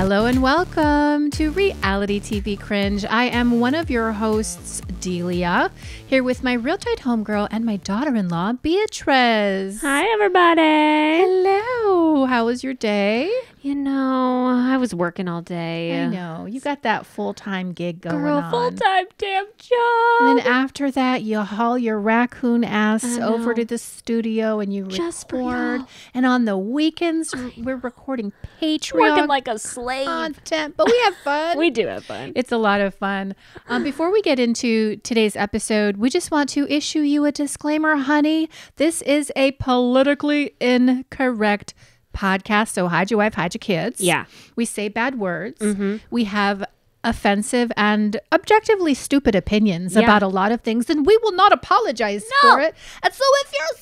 Hello and welcome to Reality TV Cringe. I am one of your hosts, Delia, here with my real tight homegirl and my daughter in law, Beatrice. Hi, everybody. Hello. How was your day? You know, I was working all day. I know. You got that full time gig going Girl, on. full time damn job. And then after that, you haul your raccoon ass over to the studio and you Just record. And on the weekends, we're recording Patreon working like a slave. content, but we have fun. we do have fun. It's a lot of fun. Um, before we get into today's episode, we just want to issue you a disclaimer, honey. This is a politically incorrect podcast. So hide your wife, hide your kids. Yeah. We say bad words. Mm-hmm. We have offensive and objectively stupid opinions Yeah. about a lot of things, and we will not apologize No. for it. And so if you're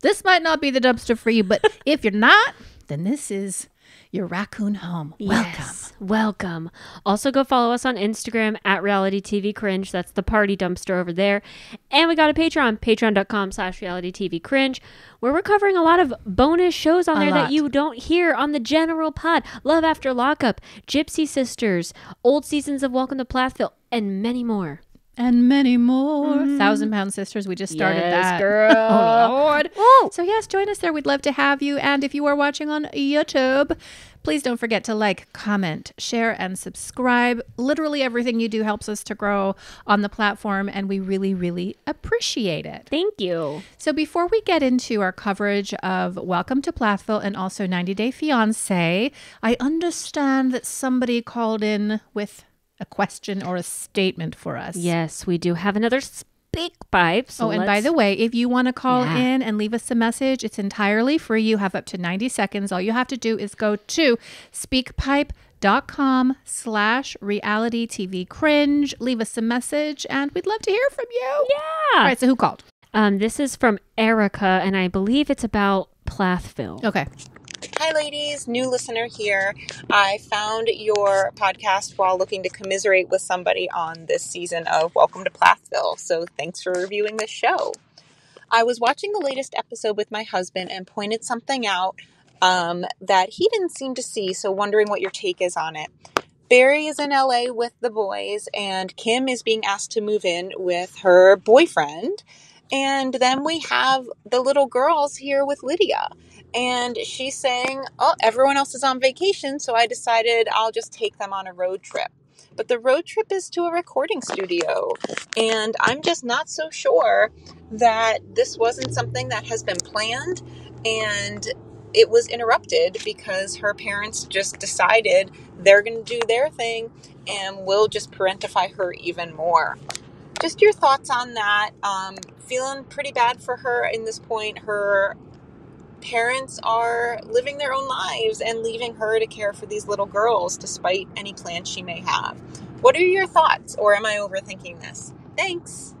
this might not be the dumpster for you, but if you're not, then this is your raccoon home. Welcome. Yes, welcome. Also, go follow us on Instagram at Reality TV Cringe. That's the party dumpster over there. And we got a Patreon, patreon.com slash reality TV cringe, where we're covering a lot of bonus shows on A there lot. that you don't hear on the general pod. Love After Lockup, Gypsy Sisters, old seasons of Welcome to Plathville, and many more. And many more. Mm-hmm. Thousand Pound Sisters. We just started Yes, that. girl. oh, Lord. Woo. So, yes, join us there. We'd love to have you. And if you are watching on YouTube, please don't forget to like, comment, share, and subscribe. Literally everything you do helps us to grow on the platform, and we really, really appreciate it. Thank you. So, before we get into our coverage of Welcome to Plathville and also 90 Day Fiance, I understand that somebody called in with a question or a statement for us. Yes, we do have another speak pipe. So Oh, and by the way, if you want to call Yeah. in and leave us a message, it's entirely free. You have up to 90 seconds. All you have to do is go to speakpipe.com slash reality TV cringe. Leave us a message and we'd love to hear from you. yeah. All right, so who called? Um, this is from Erica, and I believe it's about Plathville. Okay. Hi, ladies. New listener here. I found your podcast while looking to commiserate with somebody on this season of Welcome to Plathville. So, thanks for reviewing this show. I was watching the latest episode with my husband and pointed something out um, that he didn't seem to see. So, wondering what your take is on it. Barry is in LA with the boys, and Kim is being asked to move in with her boyfriend. And then we have the little girls here with Lydia and she's saying, "Oh, everyone else is on vacation, so I decided I'll just take them on a road trip." But the road trip is to a recording studio, and I'm just not so sure that this wasn't something that has been planned and it was interrupted because her parents just decided they're going to do their thing and we'll just parentify her even more. Just your thoughts on that. Um, feeling pretty bad for her in this point. Her parents are living their own lives and leaving her to care for these little girls despite any plans she may have. What are your thoughts, or am I overthinking this? Thanks.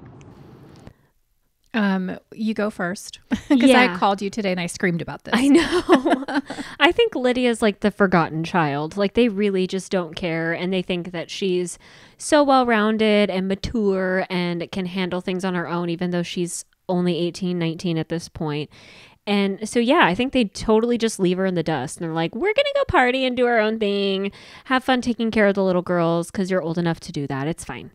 Um, you go first because I called you today and I screamed about this. I know. I think Lydia's like the forgotten child. Like they really just don't care and they think that she's so well rounded and mature and can handle things on her own, even though she's only 18, 19 at this point. And so, yeah, I think they totally just leave her in the dust. And they're like, we're going to go party and do our own thing, have fun taking care of the little girls because you're old enough to do that. It's fine.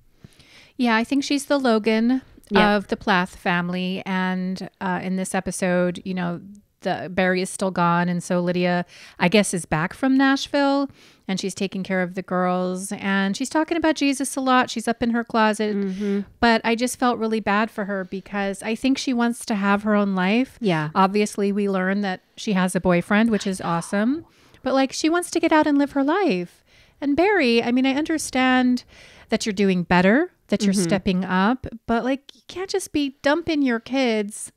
Yeah, I think she's the Logan Yeah. of the Plath family. And uh, in this episode, you know, the Barry is still gone. And so Lydia, I guess, is back from Nashville and she's taking care of the girls. And she's talking about Jesus a lot. She's up in her closet. Mm-hmm. But I just felt really bad for her because I think she wants to have her own life. Yeah. Obviously, we learn that she has a boyfriend, which is awesome. But like, she wants to get out and live her life. And Barry, I mean, I understand that you're doing better, that you're stepping up, but like, you can't just be dumping your kids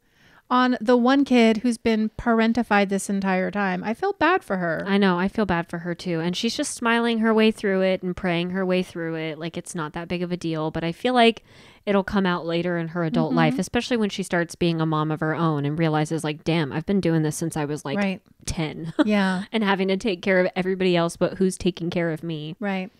on the one kid who's been parentified this entire time. I felt bad for her. I know. I feel bad for her too. And she's just smiling her way through it and praying her way through it. Like it's not that big of a deal. But I feel like it'll come out later in her adult Mm-hmm. life, especially when she starts being a mom of her own and realizes, like, damn, I've been doing this since I was like right. 10 Yeah. and having to take care of everybody else, but who's taking care of me? Right.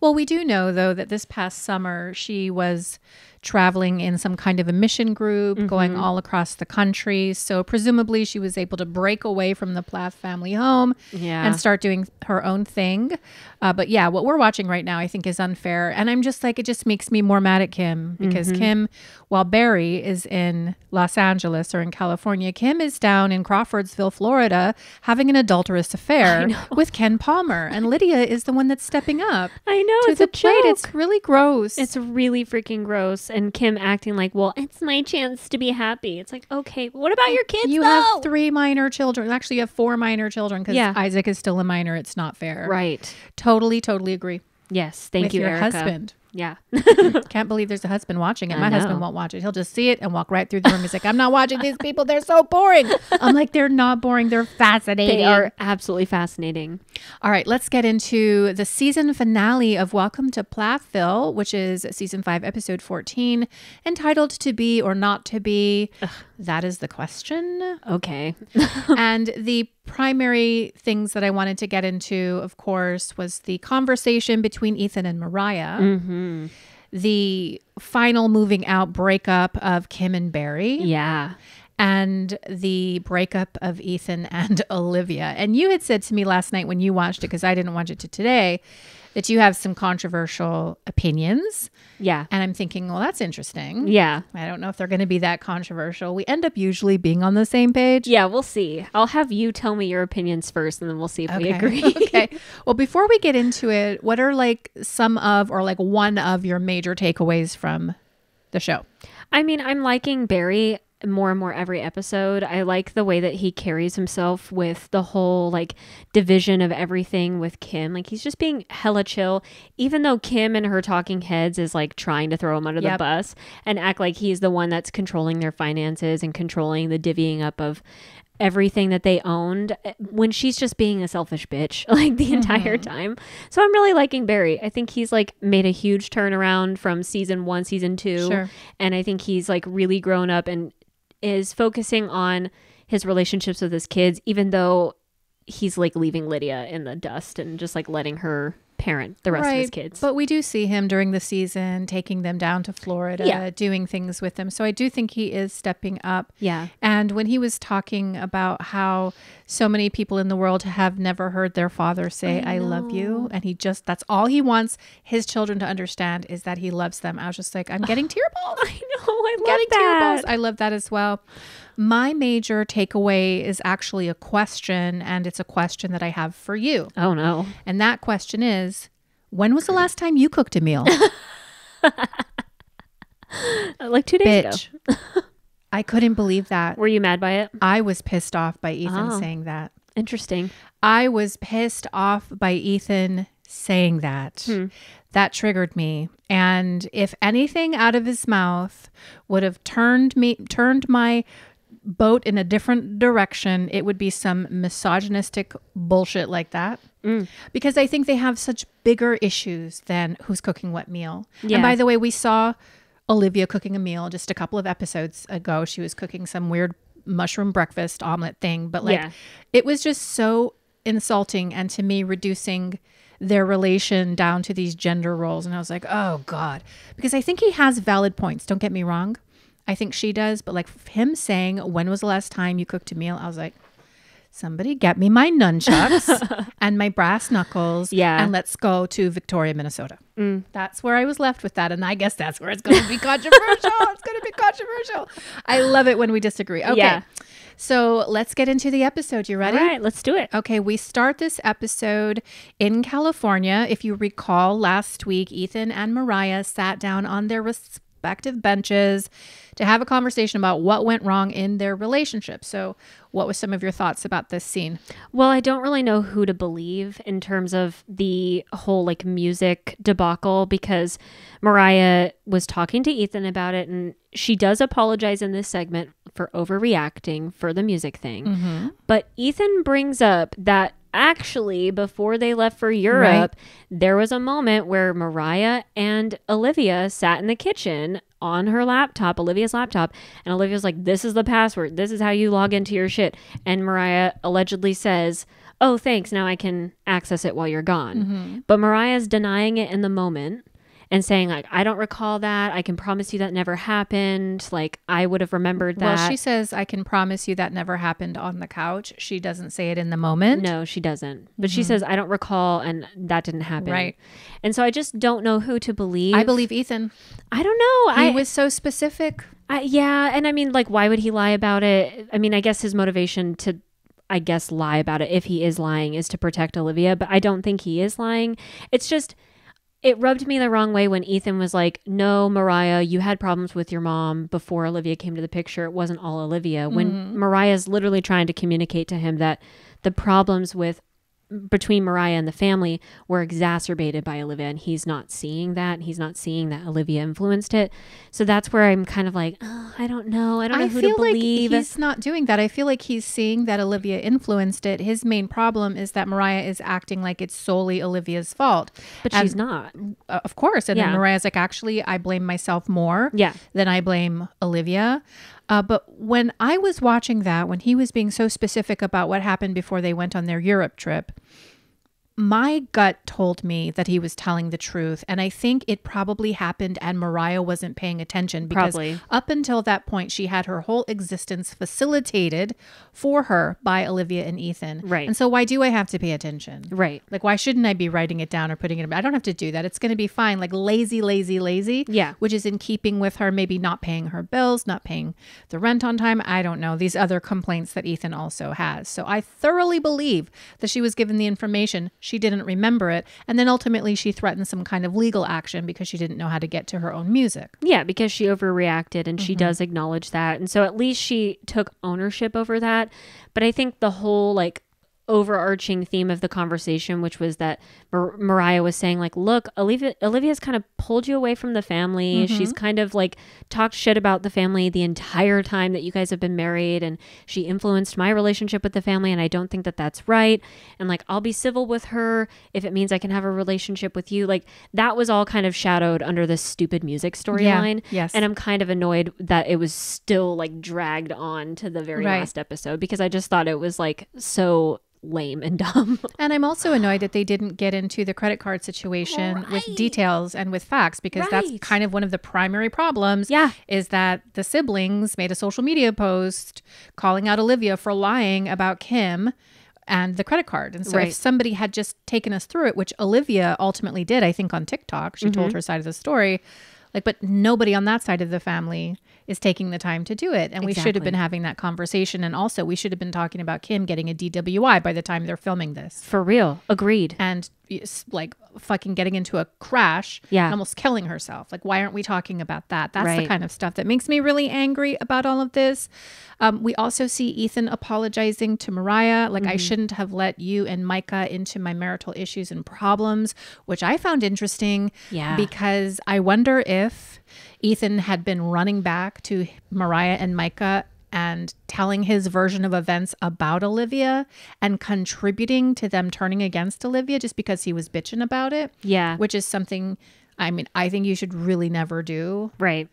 Well, we do know, though, that this past summer she was traveling in some kind of a mission group going all across the country. So, presumably, she was able to break away from the Plath family home Yeah. and start doing her own thing. Uh, but yeah, what we're watching right now, I think, is unfair. And I'm just like, it just makes me more mad at Kim because Kim, while Barry is in Los Angeles or in California, Kim is down in Crawfordsville, Florida, having an adulterous affair with Ken Palmer. And Lydia is the one that's stepping up I know, to it's the a plate. joke. It's really gross. It's really freaking gross. And Kim acting like, well, it's my chance to be happy. It's like, okay, what about your kids? you though? have three minor children. Actually, you have four minor children because Yeah. Isaac is still a minor. It's not fair. Right. Totally, totally agree. Yes. Thank with you, your Erica. husband. Yeah. Can't believe there's a husband watching it. I My husband won't watch it. He'll just see it and walk right through the room. He's like, I'm not watching these people. They're so boring. I'm like, they're not boring. They're fascinating. they are absolutely fascinating. All right, let's get into the season finale of Welcome to Plathville, which is season five, episode 14, entitled To Be or Not to Be. That is the question. Okay. and the primary things that I wanted to get into, of course, was the conversation between Ethan and Moriah, Mm-hmm. the final moving out breakup of Kim and Barry, Yeah. and the breakup of Ethan and Olivia. And you had said to me last night when you watched it, because I didn't watch it to today, that you have some controversial opinions. Yeah. And I'm thinking, well, that's interesting. Yeah. I don't know if they're going to be that controversial. We end up usually being on the same page. Yeah, we'll see. I'll have you tell me your opinions first and then we'll see if we agree. okay. Well, before we get into it, what are like some of or like one of your major takeaways from the show? I mean, I'm liking Barry more and more every episode. I like the way that he carries himself with the whole like division of everything with Kim. Like he's just being hella chill, even though Kim and her talking heads is like trying to throw him under the bus and act like he's the one that's controlling their finances and controlling the divvying up of everything that they owned eh, when she's just being a selfish bitch like the entire time. So I'm really liking Barry. I think he's like made a huge turnaround from season 1, season 2 Sure. and I think he's like really grown up and is focusing on his relationships with his kids even though he's like leaving Lydia in the dust and just like letting her parent the rest of his kids. But we do see him during the season taking them down to Florida, Yeah. doing things with them. So I do think he is stepping up. yeah. And when he was talking about how so many people in the world have never heard their father say, I, love you. And he just, that's all he wants his children to understand is that he loves them. I was just like, I'm getting tear balls. I know. I love getting tear balls. that. I love that as well. My major takeaway is actually a question, and it's a question that I have for you. Oh no. And that question is when was the last time you cooked a meal? Like 2 days ago. I couldn't believe that. Were you mad by it? I was pissed off by Ethan Oh. saying that. Interesting. I was pissed off by Ethan saying that. Hmm. That triggered me. And if anything out of his mouth would have turned me turned my boat in a different direction, it would be some misogynistic bullshit like that. Mm. Because I think they have such bigger issues than who's cooking what meal. Yeah. And by the way, we saw Olivia cooking a meal just a couple of episodes ago. She was cooking some weird mushroom breakfast omelet thing, but like Yeah. it was just so insulting and to me reducing their relation down to these gender roles and i was like oh god because i think he has valid points don't get me wrong i think she does but like him saying when was the last time you cooked a meal? I was like somebody get me my nunchucks and my brass knuckles Yeah. and let's go to victoria minnesota. Mm. That's where i was left with that and i guess that's where it's going to be controversial. It's going to be controversial. I love it when we disagree. Okay. Yeah. so let's get into the episode. You ready? All right, let's do it. Okay, we start this episode in California. If you recall, last week, Ethan and Moriah sat down on their respective benches to have a conversation about what went wrong in their relationship. So, what was some of your thoughts about this scene? Well, I don't really know who to believe in terms of the whole like music debacle because Moriah was talking to Ethan about it and she does apologize in this segment for overreacting for the music thing. Mm-hmm. But Ethan brings up that actually, before they left for Europe, there was a moment where Moriah and Olivia sat in the kitchen on her laptop, Olivia's laptop, and Olivia's like, This is the password. This is how you log into your shit. And Moriah allegedly says, Oh, thanks. Now I can access it while you're gone. Mm-hmm. But Moriah's denying it in the moment and saying, like, I don't recall that. I can promise you that never happened. Like, I would have remembered that. Well, she says, I can promise you that never happened on the couch. She doesn't say it in the moment. No, she doesn't. But she says, I don't recall, and that didn't happen. Mm-hmm. Right. And so I just don't know who to believe. I believe Ethan. I don't know. He I was so specific. I, yeah, and I mean, like, why would he lie about it? I mean, I guess his motivation to, I guess, lie about it, if he is lying, is to protect Olivia, but I don't think he is lying. It's just, it rubbed me the wrong way when Ethan was like, No, Moriah, you had problems with your mom before Olivia came to the picture. It wasn't all Olivia. When mm-hmm. Moriah's literally trying to communicate to him that the problems with between Moriah and the family were exacerbated by Olivia, and he's not seeing that. He's not seeing that Olivia influenced it. So that's where I'm kind of like, oh, I don't know. I don't know I who feel to believe. like he's not doing that. I feel like he's seeing that Olivia influenced it. His main problem is that Moriah is acting like it's solely Olivia's fault. but and- she's not. Uh, of course. And then Moriah's like, actually, I blame myself more Yeah. than I blame Olivia. Uh, but when I was watching that, when he was being so specific about what happened before they went on their Europe trip, my gut told me that he was telling the truth. And I think it probably happened and Moriah wasn't paying attention because Probably. up until that point, she had her whole existence facilitated for her by Olivia and Ethan. Right. And so why do I have to pay attention? Right. Like, why shouldn't I be writing it down or putting it? in I don't have to do that. It's going to be fine. Like lazy, lazy, lazy. Yeah. Which is in keeping with her maybe not paying her bills, not paying the rent on time. I don't know these other complaints that Ethan also has. So I thoroughly believe that she was given the information. She didn't remember it, and then ultimately she threatened some kind of legal action because she didn't know how to get to her own music. Yeah, because she overreacted and Mm-hmm. she does acknowledge that. And so at least she took ownership over that. But I think the whole like overarching theme of the conversation, which was that Mar- Moriah was saying, like, look, Olivia, Olivia's kind of pulled you away from the family. Mm-hmm. She's kind of like talked shit about the family the entire time that you guys have been married. And she influenced my relationship with the family. And I don't think that that's right. And like, I'll be civil with her if it means I can have a relationship with you. Like, that was all kind of shadowed under this stupid music storyline. yes. And I'm kind of annoyed that it was still like dragged on to the very Right. last episode because I just thought it was like so lame and dumb. And I'm also annoyed that they didn't get into the credit card situation with details and with facts because that's kind of one of the primary problems. Yeah. Is that the siblings made a social media post calling out Olivia for lying about Kim and the credit card. And so Right. if somebody had just taken us through it, which Olivia ultimately did, I think on TikTok, she Mm-hmm. told her side of the story. Like, but nobody on that side of the family is taking the time to do it. And we should have been having that conversation. And also, we should have been talking about Kim getting a DWI by the time they're filming this For real. Agreed. and like fucking getting into a crash Yeah. and almost killing herself. Like, why aren't we talking about that? That's the kind of stuff that makes me really angry about all of this. Um, we also see Ethan apologizing to Moriah. Like, Mm-hmm. I shouldn't have let you and Micah into my marital issues and problems, which I found interesting. Yeah. Because I wonder if Ethan had been running back to Moriah and Micah and telling his version of events about Olivia and contributing to them turning against Olivia just because he was bitching about it, Yeah. which is something I mean, I think you should really never do. Right.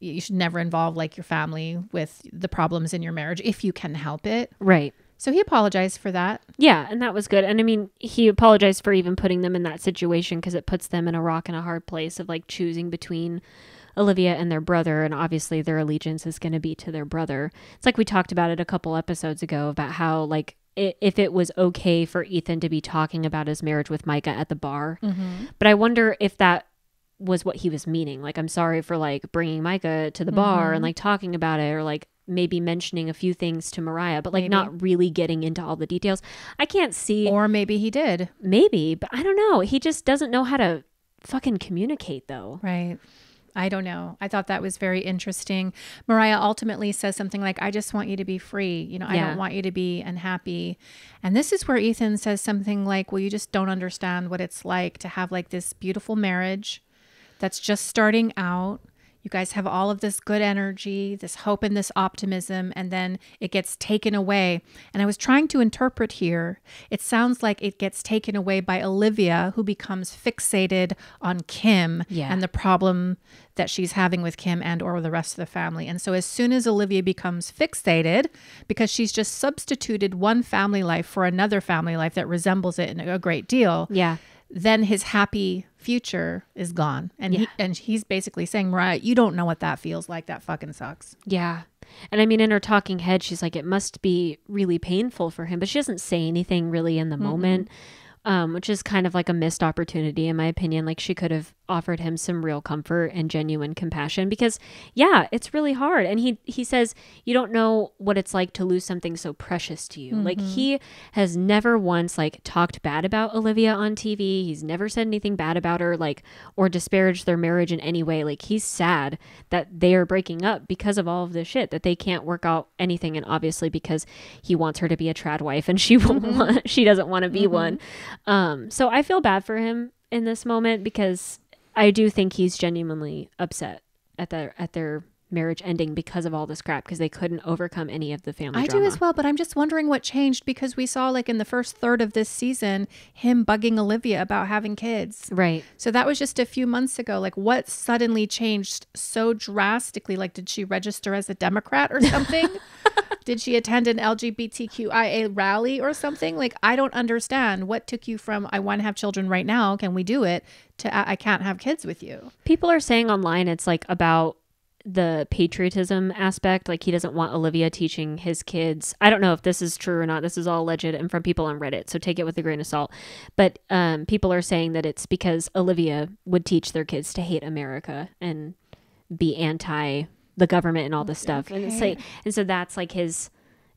You should never involve like your family with the problems in your marriage if you can help it. Right. So he apologized for that. Yeah, and that was good. And I mean, he apologized for even putting them in that situation because it puts them in a rock and a hard place of like choosing between Olivia and their brother. And obviously, their allegiance is going to be to their brother. It's like we talked about it a couple episodes ago about how, like, if it was okay for Ethan to be talking about his marriage with Micah at the bar. Mm-hmm. But I wonder if that was what he was meaning. Like, I'm sorry for like bringing Micah to the bar and mm-hmm. like talking about it or like maybe mentioning a few things to Moriah, but like Maybe. not really getting into all the details. I can't see Or maybe he did. maybe, but I don't know. He just doesn't know how to fucking communicate though. Right. I don't know. I thought that was very interesting. Moriah ultimately says something like, I just want you to be free. You know, I don't want you to be unhappy. And this is where Ethan says something like, Well, you just don't understand what it's like to have like this beautiful marriage that's just starting out. You guys have all of this good energy, this hope and this optimism, and then it gets taken away. And I was trying to interpret here. It sounds like it gets taken away by Olivia, who becomes fixated on Kim Yeah. and the problem that she's having with Kim and or the rest of the family. And so as soon as Olivia becomes fixated because she's just substituted one family life for another family life that resembles it in a great deal, Yeah. Then his happy future is gone. And he and he's basically saying, Moriah, you don't know what that feels like. That fucking sucks. Yeah. And I mean, in her talking head, she's like, it must be really painful for him, but she doesn't say anything really in the moment, um, which is kind of like a missed opportunity, in my opinion. Like, she could have offered him some real comfort and genuine compassion because, yeah, it's really hard. And he, he says, you don't know what it's like to lose something so precious to you. Like, mm-hmm. he has never once, like, talked bad about Olivia on TV. He's never said anything bad about her, like, or disparaged their marriage in any way. Like, he's sad that they are breaking up because of all of this shit, that they can't work out anything. And obviously, because he wants her to be a trad wife and she won't mm-hmm. want, she doesn't want to be mm-hmm. one. Um, so I feel bad for him in this moment because I do think he's genuinely upset at their at their marriage ending because of all this crap because they couldn't overcome any of the family I drama. do as well, but I'm just wondering what changed because we saw like in the first third of this season him bugging Olivia about having kids. Right. So that was just a few months ago. Like what suddenly changed so drastically? Like did she register as a Democrat or something? did she attend an LGBTQIA rally or something? Like I don't understand what took you from I want to have children right now, can we do it to I can't have kids with you. People are saying online it's like about the patriotism aspect. Like he doesn't want Olivia teaching his kids. I don't know if this is true or not. This is all alleged and from people on Reddit, so take it with a grain of salt. But um, people are saying that it's because Olivia would teach their kids to hate America and be anti the government and all this stuff. And it's like, and so that's like his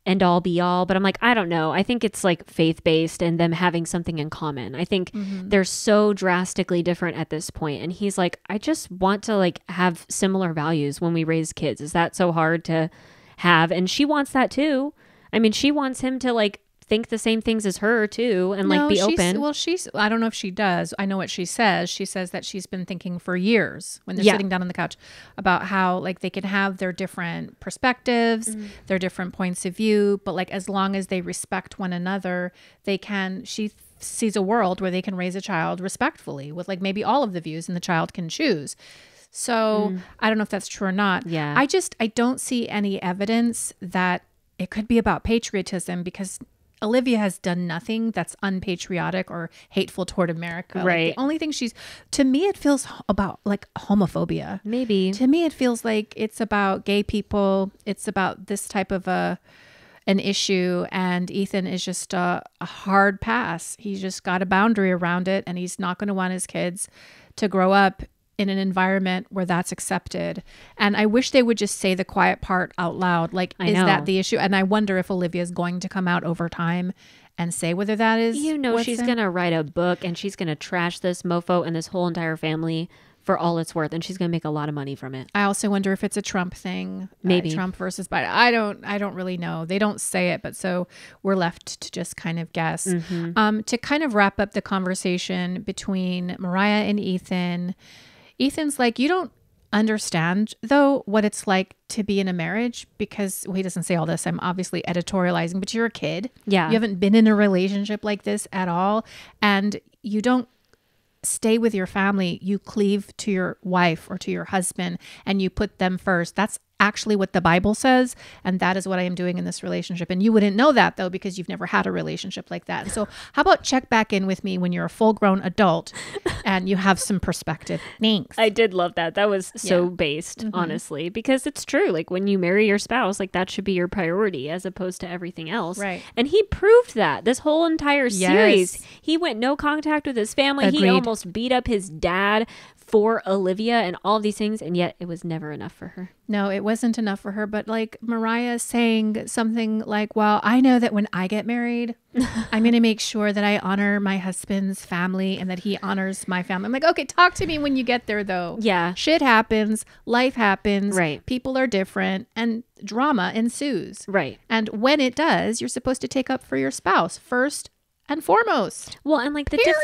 end all be all. But I'm like, I don't know. I think it's like faith based and them having something in common. I think mm-hmm. they're so drastically different at this point. And he's like, I just want to like have similar values when we raise kids. Is that so hard to have? And she wants that too. I mean, she wants him to like think the same things as her too and like be open. Well, she's, I don't know if she does. I know what she says. She says that she's been thinking for years when they're Yeah. sitting down on the couch about how, like, they can have their different perspectives, Mm-hmm. their different points of view, but, like, as long as they respect one another, they can, she th- sees a world where they can raise a child respectfully with, like, maybe all of the views and the child can choose. So I don't know if that's true or not. Mm. Yeah. I just, I don't see any evidence that it could be about patriotism because Olivia has done nothing that's unpatriotic or hateful toward America. Like, Right. the only thing she's, to me, it feels about like homophobia. Maybe. To me, it feels like it's about gay people. It's about this type of a an issue, and Ethan is just a, a hard pass. He's just got a boundary around it, and he's not going to want his kids to grow up in an environment where that's accepted. And I wish they would just say the quiet part out loud. Like, I is know. that the issue? And I wonder if Olivia is going to come out over time and say whether that is. You know she's going to write a book and she's going to trash this mofo and this whole entire family for all it's worth and she's going to make a lot of money from it. I also wonder if it's a Trump thing. uh, Maybe. Trump versus Biden. I don't I don't really know. They don't say it, but so we're left to just kind of guess. Mm-hmm. Um, to kind of wrap up the conversation between Moriah and Ethan, Ethan's like, you don't understand though what it's like to be in a marriage because well, he doesn't say all this. I'm obviously editorializing, but you're a kid. Yeah. You haven't been in a relationship like this at all. And you don't stay with your family, you cleave to your wife or to your husband and you put them first. That's actually what the Bible says. And that is what I am doing in this relationship. And you wouldn't know that though, because you've never had a relationship like that. So, how about check back in with me when you're a full grown adult and you have some perspective? Thanks. I did love that. That was so Yeah. based, mm-hmm. honestly, because it's true. Like when you marry your spouse, like that should be your priority as opposed to everything else. Right. And he proved that this whole entire series. Yes. He went no contact with his family. He almost beat up his dad for Olivia and all these things, and yet it was never enough for her. No, it wasn't enough for her. But like Moriah saying something like, Well, I know that when I get married, I'm going to make sure that I honor my husband's family and that he honors my family. I'm like, Okay, talk to me when you get there, though. Yeah. Shit happens, life happens, Right. people are different, and drama ensues. Right. And when it does, you're supposed to take up for your spouse first and foremost. Well, and like the diff-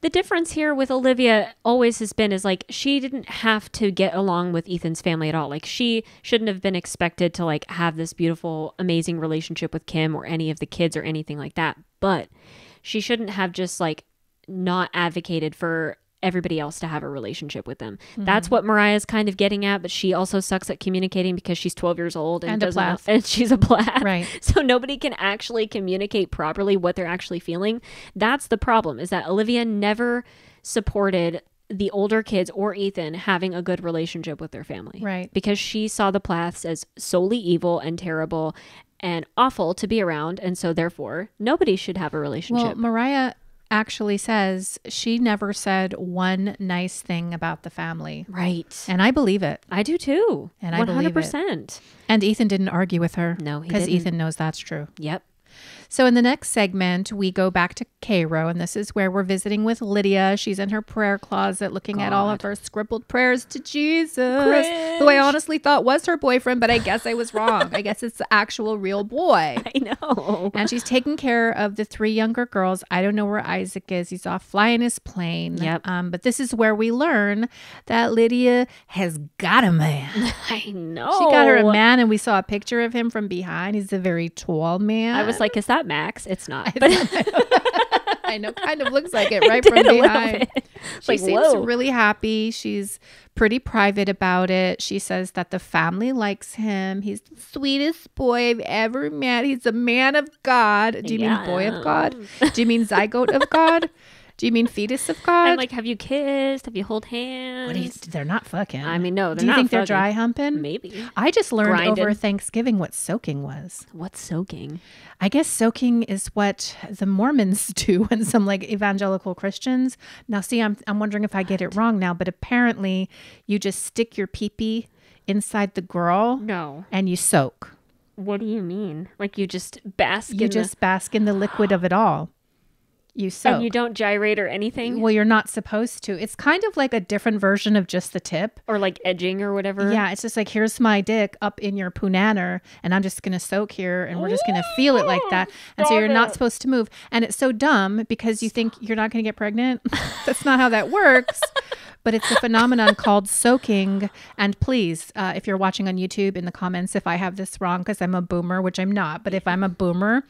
the difference here with Olivia always has been is like she didn't have to get along with Ethan's family at all. Like she shouldn't have been expected to like have this beautiful, amazing relationship with Kim or any of the kids or anything like that. But she shouldn't have just like not advocated for everybody else to have a relationship with them. Mm-hmm. That's what Moriah's kind of getting at, but she also sucks at communicating because she's 12 years old and, And doesn't know- and she's a plath. Right. So nobody can actually communicate properly what they're actually feeling. That's the problem is that Olivia never supported the older kids or Ethan having a good relationship with their family. Right. Because she saw the Plaths as solely evil and terrible and awful to be around and so therefore nobody should have a relationship. Well. Moriah actually says she never said one nice thing about the family. right. And I believe it. I do too. And I believe it. 100%. And Ethan didn't argue with her. No, he Because. Ethan knows that's true. Yep. So in the next segment, we go back to Cairo, and this is where we're visiting with Lydia. She's in her prayer closet looking at all of her scribbled prayers to Jesus, who I honestly thought was her boyfriend, but I guess I was wrong. I guess it's the actual real boy. I know. And she's taking care of the three younger girls. I don't know where Isaac is. He's off flying his plane. Yep. Um, but this is where we learn that Lydia has got a man. I know. She got her a man, and we saw a picture of him from behind. He's a very tall man. I was like, is that Max? It's not. But I know, kind of looks like it right from behind. She Like, seems whoa. really happy. She's pretty private about it. She says that the family likes him. He's the sweetest boy I've ever met. He's a man of God. Do you mean boy of God? Do you mean zygote of God? Do you mean fetus of God? I'm like, have you kissed? Have you hold hands? what you, they're not fucking. I mean, no, they're not. do you not think they're dry humping? Maybe. I just learned over Thanksgiving what soaking was. What's soaking? I guess soaking is what the Mormons do and some like evangelical Christians. Now, see, I'm I'm wondering if I get it wrong now, but apparently you just stick your peepee inside the girl No. and you soak. What do you mean? Like you just bask You in just bask in the liquid of it all. You soak. and you don't gyrate or anything well, you're not supposed to. It's kind of like a different version of just the tip. or like edging or whatever. Yeah, it's just like here's my dick up in your punaner, and I'm just gonna soak here, and we're just gonna feel it like that. And so you're not supposed to move, and it's so dumb because you think you're not gonna get pregnant. That's not how that works. But it's a phenomenon called soaking. And please, uh, if you're watching on YouTube, in the comments, if I have this wrong, because I'm a boomer, which I'm not, but if I'm a boomer,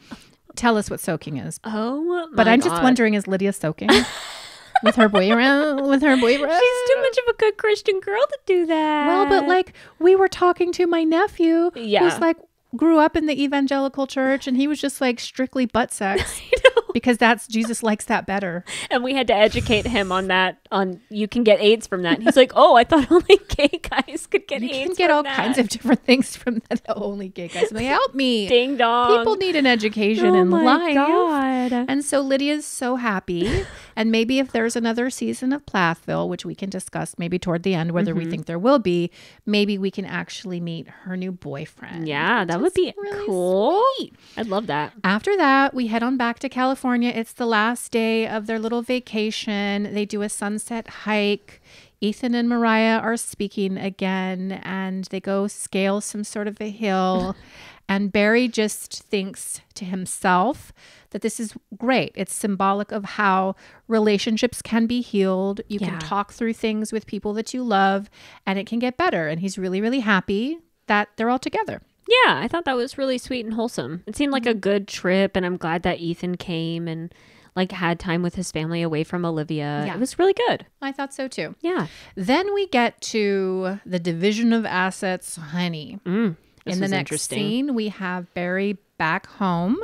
tell us what soaking is. Oh, But I'm just wondering, is Lydia soaking with her boyfriend? With her boyfriend? She's too much of a good Christian girl to do that. Well, but like we were talking to my nephew, Yeah. who's like grew up in the evangelical church, and he was just like strictly butt sex because that's Jesus likes that better. and we had to educate him on that. On you can get AIDS from that. And he's like, oh, I thought only gay guys could get You AIDS. You can get all that." kinds of different things from that. Only gay guys. Like, help me. ding dong. People need an education oh in my life. God. And so Lydia's so happy. And maybe if there's another season of Plathville, which we can discuss maybe toward the end, whether Mm-hmm. we think there will be, maybe we can actually meet her new boyfriend. Yeah, that would be really cool. sweet. I'd love that. After that, we head on back to California. It's the last day of their little vacation. They do a sunset hike. Ethan and Moriah are speaking again, and they go scale some sort of a hill. and Barry just thinks to himself that this is great. It's symbolic of how relationships can be healed. You Yeah. can talk through things with people that you love, and it can get better. And he's really, really happy that they're all together. Yeah, I thought that was really sweet and wholesome. It seemed like a good trip, and I'm glad that Ethan came and like had time with his family away from Olivia. Yeah. It was really good. I thought so too. Yeah. Then we get to the division of assets, honey. Mm, this In the next scene, we have Barry back home.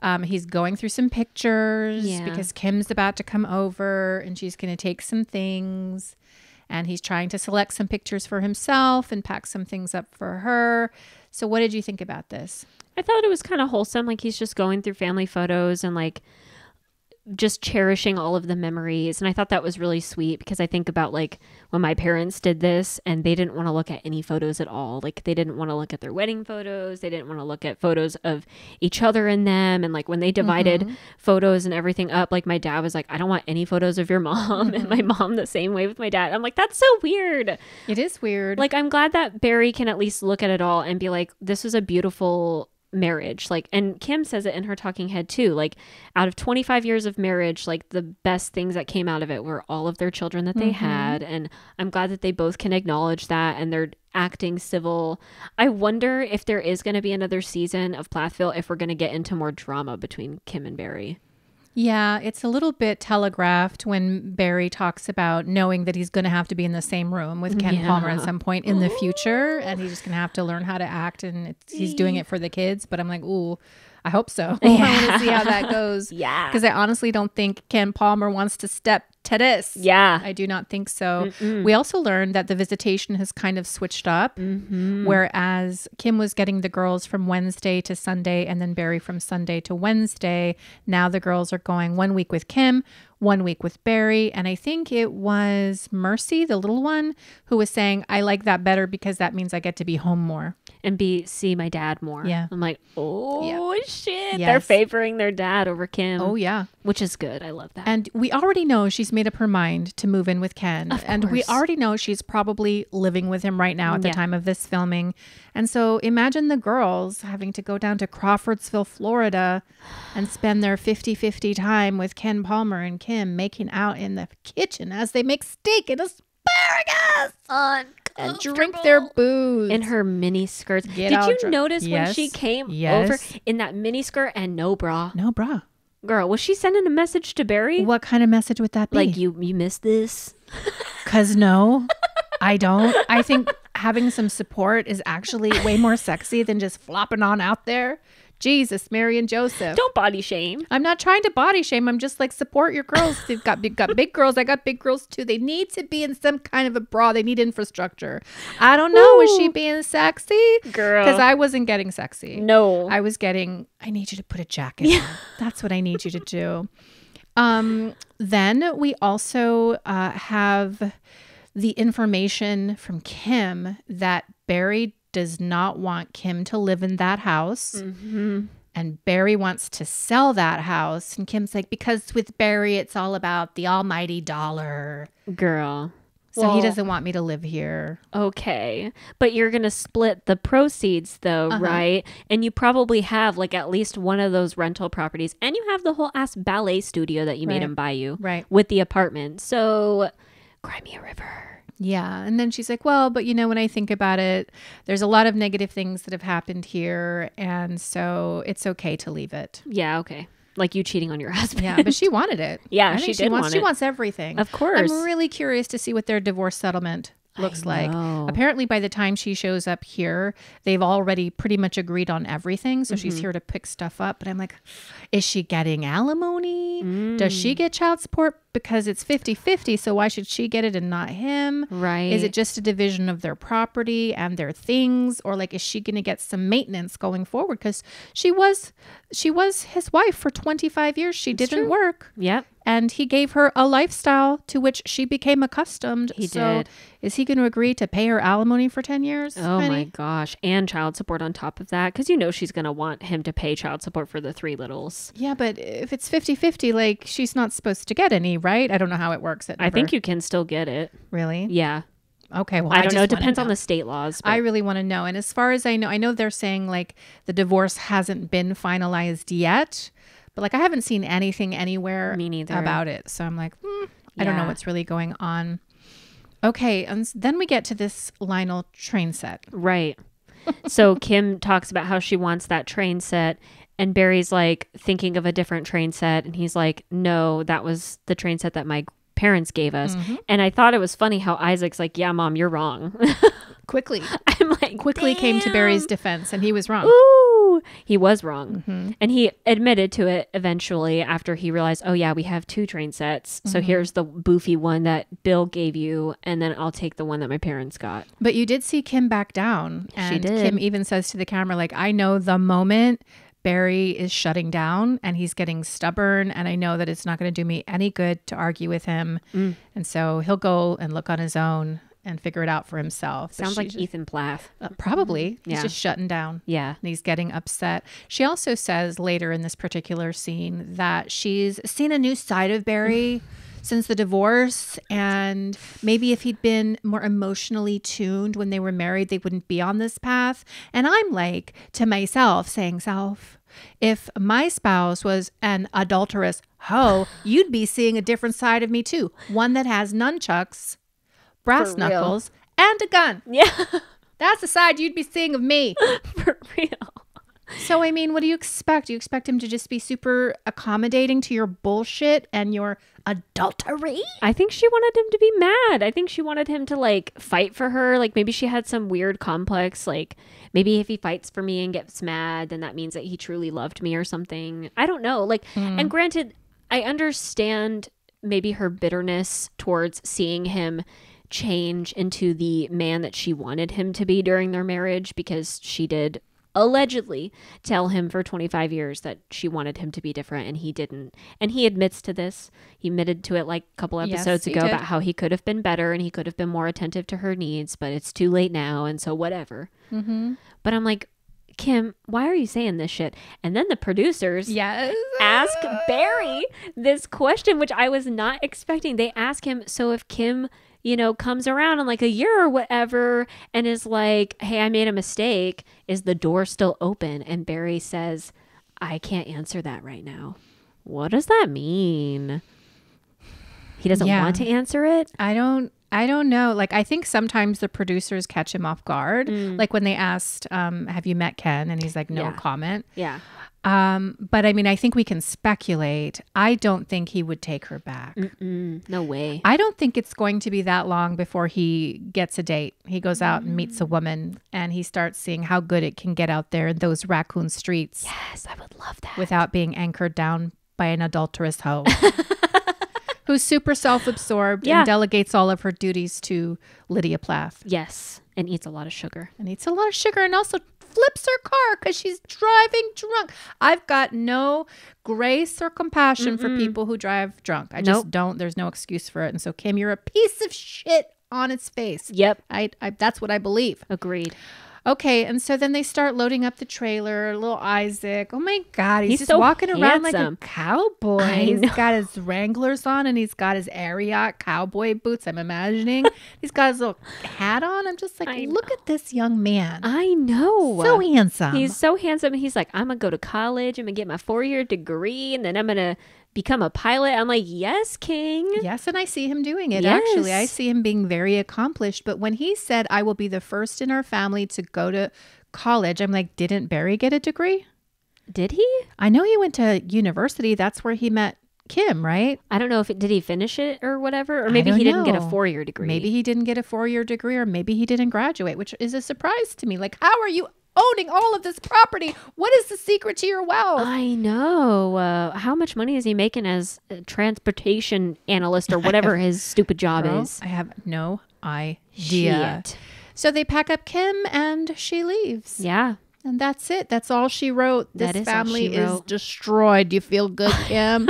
Um, he's going through some pictures Yeah. because Kim's about to come over and she's going to take some things. And he's trying to select some pictures for himself and pack some things up for her. So, what did you think about this? I thought it was kind of wholesome. Like he's just going through family photos and like just cherishing all of the memories. And I thought that was really sweet because I think about like when my parents did this and they didn't want to look at any photos at all. Like they didn't want to look at their wedding photos. They didn't want to look at photos of each other in them. And like when they divided mm-hmm. photos and everything up, like my dad was like, I don't want any photos of your mom. And my mm-hmm. mom the same way with my dad. I'm like, that's so weird. It is weird. Like, I'm glad that Barry can at least look at it all and be like, this was a beautiful marriage. Like, and Kim says it in her talking head too. Like, out of 25 years of marriage, like the best things that came out of it were all of their children that they Mm-hmm. had. And I'm glad that they both can acknowledge that and they're acting civil. I wonder if there is going to be another season of Plathville if we're going to get into more drama between Kim and Barry. Yeah, it's a little bit telegraphed when Barry talks about knowing that he's going to have to be in the same room with Ken Palmer at some point in the future, and he's just going to have to learn how to act, and it's, he's doing it for the kids. But I'm like, ooh, I hope so. I want to see how that goes. Yeah. because I honestly don't think Ken Palmer wants to step to this. Yeah. I do not think so. We also learned that the visitation has kind of switched up, Mm-hmm. whereas Kim was getting the girls from Wednesday to Sunday and then Barry from Sunday to Wednesday. Now the girls are going one week with Kim, one week with Barry. And I think it was Mercy, the little one, who was saying, I like that better because that means I get to be home more. And be see my dad more. Yeah. I'm like, oh shit, they're favoring their dad over Kim. Oh, yeah. which is good. I love that. And we already know she's made up her mind to move in with Ken. Of and we already know she's probably living with him right now at the Yeah. time of this filming. And so imagine the girls having to go down to Crawfordsville, Florida and spend their 50 50 time with Ken Palmer and Kim making out in the kitchen as they make steak and asparagus and drink their booze. in her mini skirts. Get Did you dr- notice when she Yes. came over in that mini skirt and no bra? no, bra. Girl, was she sending a message to Barry? What kind of message would that be? Like you you missed this? Cause no, I don't. I think having some support is actually way more sexy than just flopping on out there. Jesus, Mary and Joseph. Don't body shame. I'm not trying to body shame. I'm just like support your girls. They've got big, got big girls. I got big girls too. They need to be in some kind of a bra. They need infrastructure. I don't know. Was she being sexy? Girl. Because I wasn't getting sexy. No. I was getting, I need you to put a jacket on. That's what I need you to do. Um, then we also uh, have the information from Kim that Barry does not want Kim to live in that house. Mm-hmm. And Barry wants to sell that house. And Kim's like, because with Barry, it's all about the almighty dollar. Girl. So he doesn't want me to live here. Okay. But you're going to split the proceeds though, Uh-huh. right? And you probably have like at least one of those rental properties and you have the whole ass ballet studio that you made him buy you Right. with the apartment. So, cry me a river. Yeah. And then she's like, well, but you know, when I think about it, there's a lot of negative things that have happened here. And so it's okay to leave it. Yeah, okay. Like you cheating on your husband. Yeah. But she wanted it. Yeah, I she did wants, want She it. wants everything. Of course. I'm really curious to see what their divorce settlement looks like. Apparently, by the time she shows up here, they've already pretty much agreed on everything. So Mm-hmm. she's here to pick stuff up. But I'm like, is she getting alimony? Does Mm. she get child support? Because it's 50 50. So why should she get it and not him? Right. Is it just a division of their property and their things, or like is she going to get some maintenance going forward? Because she was, she was his wife for twenty five years. She didn't true. work, Yep. And he gave her a lifestyle to which she became accustomed. He so did. Is he going to agree to pay her alimony for ten years? Oh my gosh. And child support on top of that. Because you know she's going to want him to pay child support for the three littles. Yeah, but if it's 50-50, like she's not supposed to get any, right? I don't know how it works. At I think you can still get it. really. Yeah. Okay, well, I don't know. It depends on the state laws. I really want to know. And as far as I know, I know they're saying like the divorce hasn't been finalized yet, but like I haven't seen anything anywhere Me neither. about it. So I'm like, hmm, I don't know what's really going on. Okay, and then we get to this Lionel train set. Right. so Kim talks about how she wants that train set. And Barry's like thinking of a different train set. And he's like, no, that was the train set that my parents gave us. Mm-hmm. And I thought it was funny how Isaac's like, yeah, mom, you're wrong. Quickly, I'm like, quickly came to Barry's defense, and he was wrong. Ooh, he was wrong. Mm-hmm. And he admitted to it eventually after he realized, oh, yeah, we have two train sets. So Mm-hmm. here's the boofy one that Bill gave you. And then I'll take the one that my parents got. But you did see Kim back down. And did. Kim even says to the camera, like, I know the moment Barry is shutting down and he's getting stubborn. And I know that it's not going to do me any good to argue with him. Mm. And so he'll go and look on his own and figure it out for himself. Sounds like just- Ethan Plath. uh, probably. He's just shutting down. Yeah. And he's getting upset. She also says later in this particular scene that she's seen a new side of Barry since the divorce and maybe if he'd been more emotionally tuned when they were married they wouldn't be on this path and i'm like to myself saying self if my spouse was an adulterous hoe you'd be seeing a different side of me too one that has nunchucks brass knuckles and a gun Yeah, that's the side you'd be seeing of me for real. so i mean what do you expect do you expect him to just be super accommodating to your bullshit and your adultery I think she wanted him to be mad. I think she wanted him to like fight for her. Like maybe she had some weird complex. Like maybe if he fights for me and gets mad, then that means that he truly loved me or something. I don't know. Like, hmm. and granted, I understand maybe her bitterness towards seeing him change into the man that she wanted him to be during their marriage because she did allegedly tell him for 25 years that she wanted him to be different and he didn't. And he admits to this. He admitted to it like a couple episodes he ago did. about how he could have been better and he could have been more attentive to her needs, but it's too late now and so whatever. mm-hmm. But I'm like, Kim, why are you saying this shit? And then the producers yes ask Barry this question, which I was not expecting. They ask him, so if Kim, you know, comes around in like a year or whatever and is like, hey, I made a mistake, is the door still open? And Barry says, I can't answer that right now. What does that mean? He doesn't Yeah. want to answer it? I don't I don't know. Like I think sometimes the producers catch him off guard. Like when they asked, um, have you met Ken? And he's like, no Yeah. comment. Yeah. Um, but I mean, I think we can speculate. I don't think he would take her back. Mm, no way. I don't think it's going to be that long before he gets a date. He goes out and meets a woman and he starts seeing how good it can get out there in those raccoon streets Yes, I would love that. without being anchored down by an adulterous hoe. Who's super self absorbed Yeah. and delegates all of her duties to Lydia Plath. yes, and eats a lot of sugar. and eats a lot of sugar and also flips her car because she's driving drunk. I've got no grace or compassion for people who drive drunk. I just don't. There's no excuse for it. And so, Kim, you're a piece of shit on its face. Yep, I, I that's what I believe. agreed. Okay, and so then they start loading up the trailer. Little Isaac, oh my god, he's, He's just so walking around like a cowboy. He's know. got his Wranglers on, and he's got his Ariat cowboy boots. I'm imagining he's got his little hat on. I'm just like, I look at this young man, I know. so handsome. He's so handsome. He's like, I'm gonna go to college. I'm gonna get my four year degree, and then I'm gonna become a pilot. I'm like, yes, King. Yes, and I see him doing it. Actually, I see him being very accomplished. But when he said, I will be the first in our family to go to college, I'm like, didn't Barry get a degree? Did he? I know he went to university. That's where he met Kim, right? I don't know if it did he finish it or whatever, or maybe he didn't get a four year degree. Maybe he didn't get a four year degree, or maybe he didn't graduate, which is a surprise to me. Like, how are you owning all of this property? What is the secret to your wealth? I know. Uh, how much money is he making as a transportation analyst or whatever his stupid job Girl, is? I have no idea. Shit. So they pack up Kim and she leaves. Yeah. And that's it. That's all she wrote. This That is family is wrote. destroyed. Do you feel good, Kim?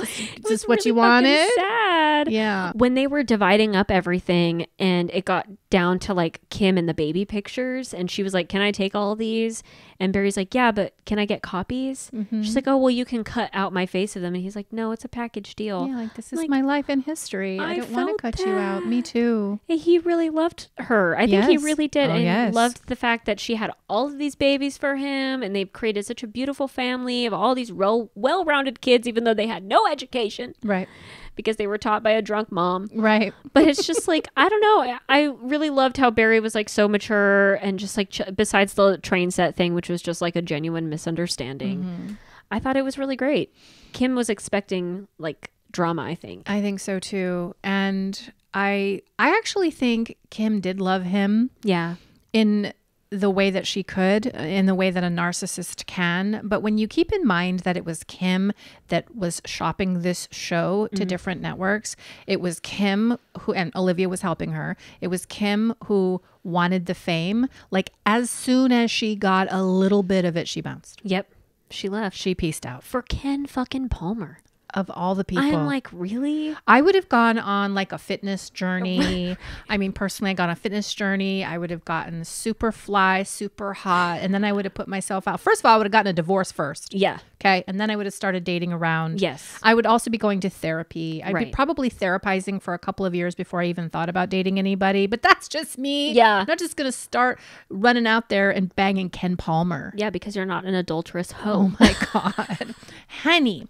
Is this what you wanted? Sad. yeah. when they were dividing up everything and it got down to like Kim and the baby pictures and she was like, "Can I take all these?" And Barry's like, "Yeah, but can I get copies?" Mm-hmm. She's like, "Oh, well, you can cut out my face of them." And he's like, "No, it's a package deal." Yeah, like this is Like, my life and history. I, I don't want to cut you out. Me too. And he really loved her. I think he really did. Oh, and yes. loved the fact that she had all of these babies for him and they've created such a beautiful family of all these well rounded kids, even though they had no education Right. because they were taught by a drunk mom. Right. But it's just like, I don't know. I- I really loved how Barry was like so mature and just like, ch- besides the train set thing, which was just like a genuine misunderstanding, Mm-hmm. I thought it was really great. Kim was expecting like drama, I think. I think so too. And I I actually think Kim did love him Yeah. in the way that she could, uh, in the way that a narcissist can. But when you keep in mind that it was Kim that was shopping this show to mm-hmm. different networks, it was Kim who, and Olivia was helping her, it was Kim who wanted the fame. Like as soon as she got a little bit of it, she bounced. Yep. She left She pieced out. for Ken fucking Palmer. Of all the people. I'm like, really? I would have gone on like a fitness journey. I mean, personally, I got on a fitness journey. I would have gotten super fly, super hot, and then I would have put myself out. First of all, I would have gotten a divorce first. Yeah. Okay. And then I would have started dating around. Yes. I would also be going to therapy. I'd be probably therapizing for a couple of years before I even thought about dating anybody, but that's just me. Yeah. I'm not just going to start running out there and banging Ken Palmer. Yeah, because you're not an adulterous hoe. Oh my God. Honey.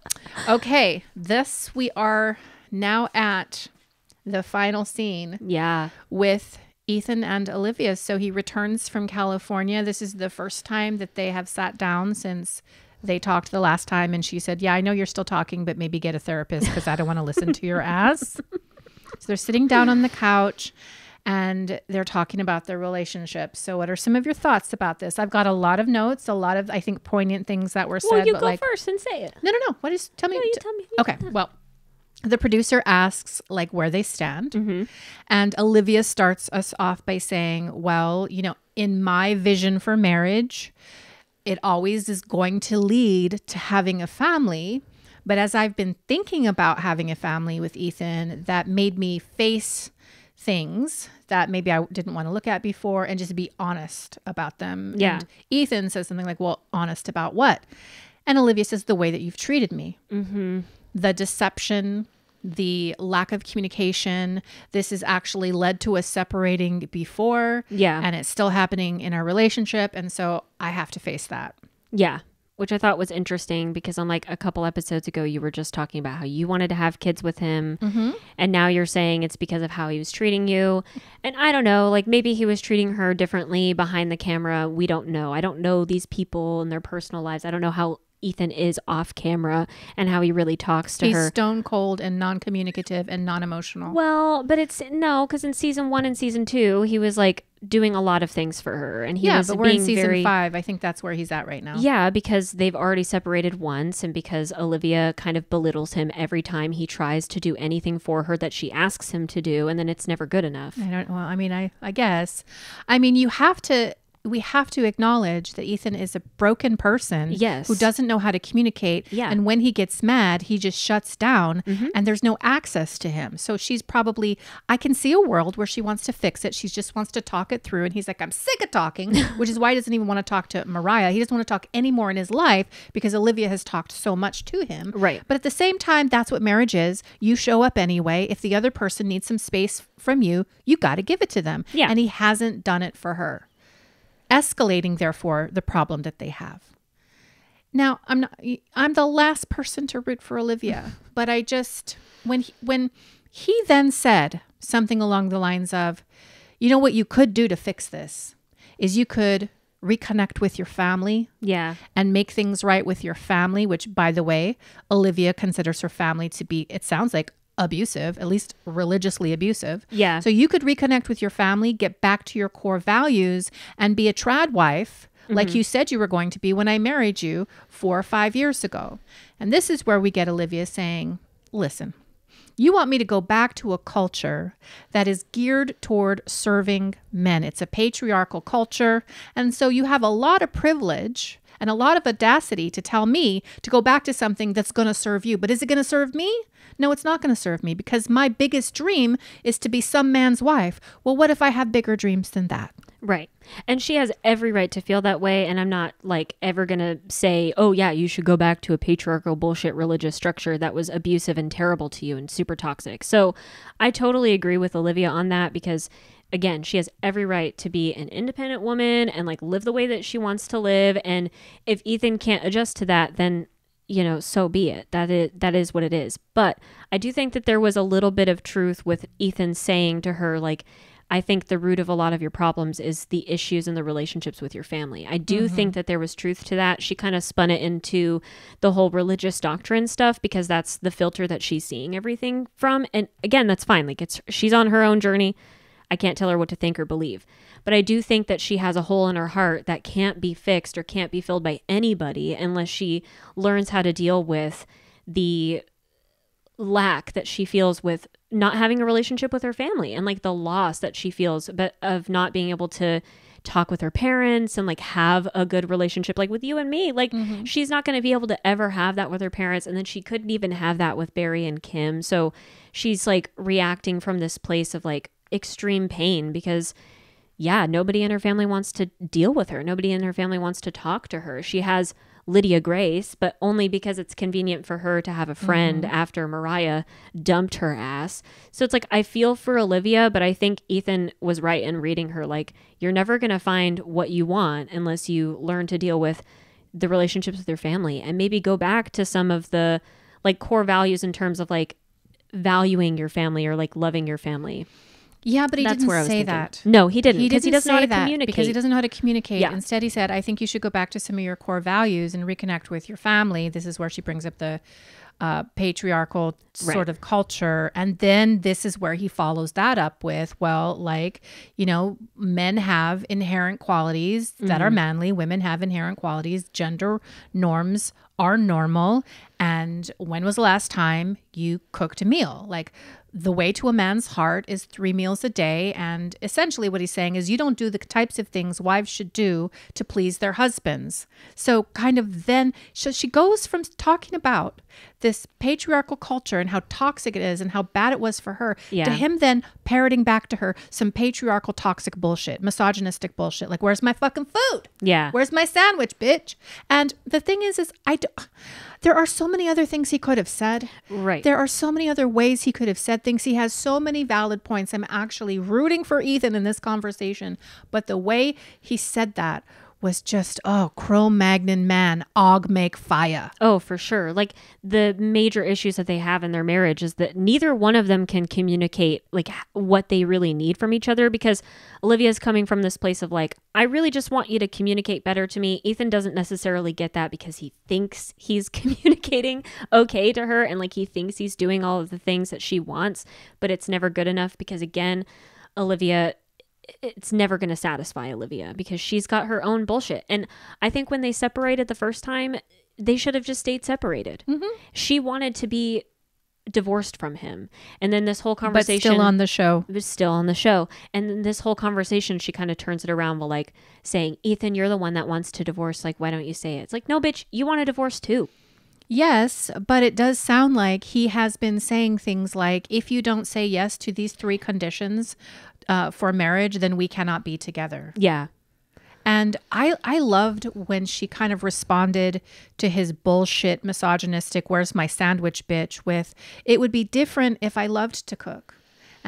Okay. This, we are now at the final scene Yeah. with Ethan and Olivia. So he returns from California. This is the first time that they have sat down since they talked the last time. And she said, Yeah, I know you're still talking, but maybe get a therapist because I don't want to listen to your ass. So they're sitting down on the couch and they're talking about their relationship. So, what are some of your thoughts about this? I've got a lot of notes, a lot of, I think, poignant things that were said. Well, you go like, first and say it. no, no, no. What is, tell me. No, you t- tell me. Okay. Well, the producer asks like where they stand. Mm-hmm. And Olivia starts us off by saying, Well, you know, in my vision for marriage, it always is going to lead to having a family. But as I've been thinking about having a family with Ethan, that made me face things that maybe I didn't want to look at before and just be honest about them. Yeah. And Ethan says something like, Well, honest about what? And Olivia says, The way that you've treated me mm-hmm. the deception, the lack of communication. This has actually led to us separating before. Yeah. And it's still happening in our relationship. And so I have to face that. Yeah. Which I thought was interesting because on like a couple episodes ago, you were just talking about how you wanted to have kids with him. Mm-hmm. And now you're saying it's because of how he was treating you. And I don't know, like maybe he was treating her differently behind the camera. We don't know. I don't know these people and their personal lives. I don't know how Ethan is off camera and how he really talks to her. He's her. stone cold and non communicative and non emotional. Well, but it's no, because in season one and season two, he was like doing a lot of things for her, and he yeah, was but we're being in season very five. I think that's where he's at right now. yeah, because they've already separated once, and because Olivia kind of belittles him every time he tries to do anything for her that she asks him to do, and then it's never good enough. I don't well, I mean, I, I guess. I mean, you have to we have to acknowledge that Ethan is a broken person Yes. who doesn't know how to communicate. Yeah. And when he gets mad, he just shuts down mm-hmm. and there's no access to him. So she's probably, I can see a world where she wants to fix it. She just wants to talk it through. And he's like, I'm sick of talking, which is why he doesn't even want to talk to Moriah. He doesn't want to talk anymore in his life because Olivia has talked so much to him. Right. But at the same time, that's what marriage is. You show up anyway. If the other person needs some space from you, you got to give it to them. Yeah. And he hasn't done it for her. Escalating, therefore, the problem that they have. Now, I'm not I'm the last person to root for Olivia, but I just when he, when he then said something along the lines of, "You know what you could do to fix this is you could reconnect with your family Yeah, and make things right with your family, which, by the way, Olivia considers her family to be, it sounds like abusive, at least religiously abusive. Yeah. So you could reconnect with your family, get back to your core values, and be a trad wife. Like mm-hmm. you said you were going to be when I married you four or five years ago. And this is where we get Olivia saying, Listen, you want me to go back to a culture that is geared toward serving men. It's a patriarchal culture. And so you have a lot of privilege and a lot of audacity to tell me to go back to something that's going to serve you. But is it going to serve me? No, it's not going to serve me because my biggest dream is to be some man's wife. Well, what if I have bigger dreams than that? right. And she has every right to feel that way. And I'm not like ever going to say, oh, yeah, you should go back to a patriarchal bullshit religious structure that was abusive and terrible to you and super toxic. So I totally agree with Olivia on that because. Again, she has every right to be an independent woman and like live the way that she wants to live. And if Ethan can't adjust to that, then you know, so be it. That is that is what it is. But I do think that there was a little bit of truth with Ethan saying to her like I think the root of a lot of your problems is the issues and the relationships with your family. I do mm-hmm. think that there was truth to that. She kind of spun it into the whole religious doctrine stuff because that's the filter that she's seeing everything from. And again, that's fine. Like it's she's on her own journey. I can't tell her what to think or believe. But I do think that she has a hole in her heart that can't be fixed or can't be filled by anybody unless she learns how to deal with the lack that she feels with not having a relationship with her family and like the loss that she feels but of not being able to talk with her parents and like have a good relationship like with you and me. Like Mm-hmm. she's not going to be able to ever have that with her parents and then she couldn't even have that with Barry and Kim. So she's like reacting from this place of like extreme pain because yeah, nobody in her family wants to deal with her. Nobody in her family wants to talk to her. She has Lydia Grace, but only because it's convenient for her to have a friend mm-hmm. after Moriah dumped her ass. So it's like I feel for Olivia, but I think Ethan was right in reading her like you're never going to find what you want unless you learn to deal with the relationships with your family and maybe go back to some of the like core values in terms of like valuing your family or like loving your family. Yeah, but he That's didn't where I was say thinking. that. No, he didn't He didn't he doesn't know how say to that communicate. because he doesn't know how to communicate. Yeah. Instead, he said, "I think you should go back to some of your core values and reconnect with your family." This is where she brings up the uh, patriarchal Right. sort of culture, and then this is where he follows that up with, "Well, like you know, men have inherent qualities that Mm-hmm. are manly. Women have inherent qualities. Gender norms are normal. And when was the last time you cooked a meal? Like." The way to a man's heart is three meals a day. And essentially, what he's saying is, you don't do the types of things wives should do to please their husbands. So, kind of then, so she goes from talking about this patriarchal culture and how toxic it is and how bad it was for her Yeah. to him then parroting back to her some patriarchal toxic bullshit, misogynistic bullshit. Like, where's my fucking food? Yeah. Where's my sandwich, bitch? And the thing is, is I, do, there are so many other things he could have said. Right. There are so many other ways he could have said things. He has so many valid points. I'm actually rooting for Ethan in this conversation, but the way he said that was just oh, Cro-Magnon man, og make fire. Oh, for sure. Like the major issues that they have in their marriage is that neither one of them can communicate like what they really need from each other because Olivia's coming from this place of like, I really just want you to communicate better to me. Ethan doesn't necessarily get that because he thinks he's communicating okay to her and like he thinks he's doing all of the things that she wants, but it's never good enough because again, Olivia it's never going to satisfy Olivia because she's got her own bullshit. And I think when they separated the first time, they should have just stayed separated. Mm-hmm. She wanted to be divorced from him. And then this whole But conversation still on the show. was still on the show. And then this whole conversation, she kind of turns it around while like saying, Ethan, you're the one that wants to divorce. Like, why don't you say it? It's like, no, bitch, you want a divorce too. Yes, but it does sound like he has been saying things like, if you don't say yes to these three conditions uh, for marriage, then we cannot be together. Yeah. And I I loved when she kind of responded to his bullshit misogynistic where's my sandwich bitch with it would be different if I loved to cook.